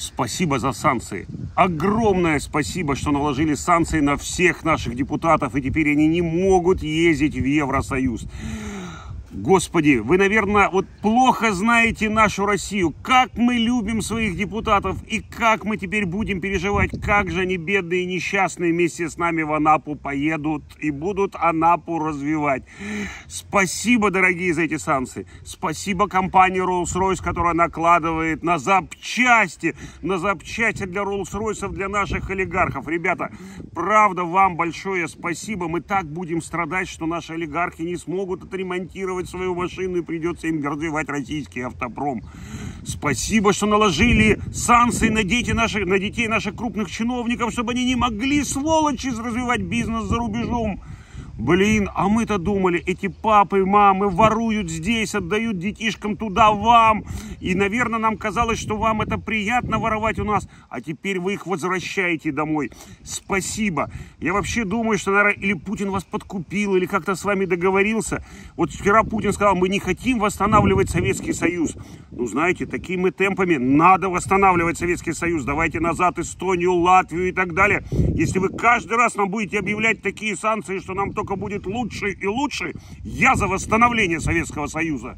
Спасибо за санкции. Огромное спасибо, что наложили санкции на всех наших депутатов, и теперь они не могут ездить в Евросоюз. Господи, вы, наверное, вот плохо знаете нашу Россию, как мы любим своих депутатов и как мы теперь будем переживать, как же они бедные и несчастные вместе с нами в Анапу поедут и будут Анапу развивать. Спасибо, дорогие, за эти санкции. Спасибо компании Rolls-Royce, которая накладывает на запчасти, на запчасти для Rolls-Royce для наших олигархов. Ребята, правда, вам большое спасибо. Мы так будем страдать, что наши олигархи не смогут отремонтировать ремонтировать свою машину и придется им развивать российский автопром. Спасибо, что наложили санкции на, дети наших, на детей наших крупных чиновников, чтобы они не могли, сволочи, развивать бизнес за рубежом. Блин, а мы-то думали, эти папы, мамы воруют здесь, отдают детишкам туда, вам. И, наверное, нам казалось, что вам это приятно воровать у нас, а теперь вы их возвращаете домой. Спасибо. Я вообще думаю, что, наверное, или Путин вас подкупил, или как-то с вами договорился. Вот вчера Путин сказал, мы не хотим восстанавливать Советский Союз. Ну, знаете, такими темпами надо восстанавливать Советский Союз. Давайте назад Эстонию, Латвию и так далее. Если вы каждый раз нам будете объявлять такие санкции, что нам только будет лучше и лучше, я за восстановление Советского Союза.